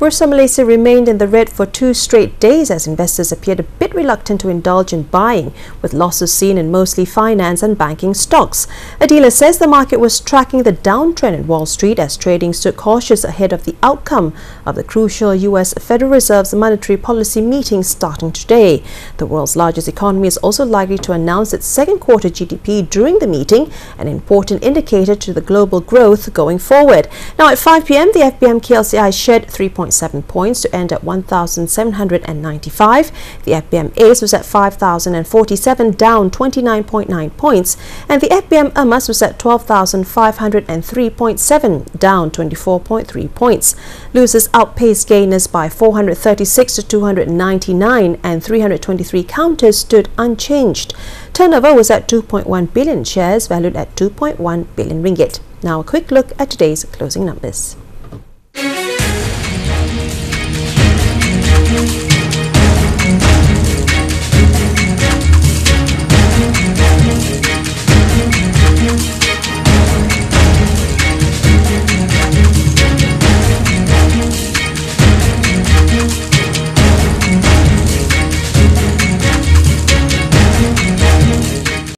Bursa Malaysia remained in the red for two straight days as investors appeared a bit reluctant to indulge in buying, with losses seen in mostly finance and banking stocks. A dealer says the market was tracking the downtrend in Wall Street as trading stood cautious ahead of the outcome of the crucial U.S. Federal Reserve's monetary policy meeting starting today. The world's largest economy is also likely to announce its second quarter GDP during the meeting, an important indicator to the global growth going forward. Now at 5 p.m., the FBM KLCI shed 3. 0.7 points to end at 1,795. The FBM ACE was at 5,047, down 29.9 points, and the FBM Emas was at 12,503.7, down 24.3 points. Losers outpaced gainers by 436 to 299, and 323 counters stood unchanged. Turnover was at 2.1 billion shares, valued at 2.1 billion ringgit. Now a quick look at today's closing numbers.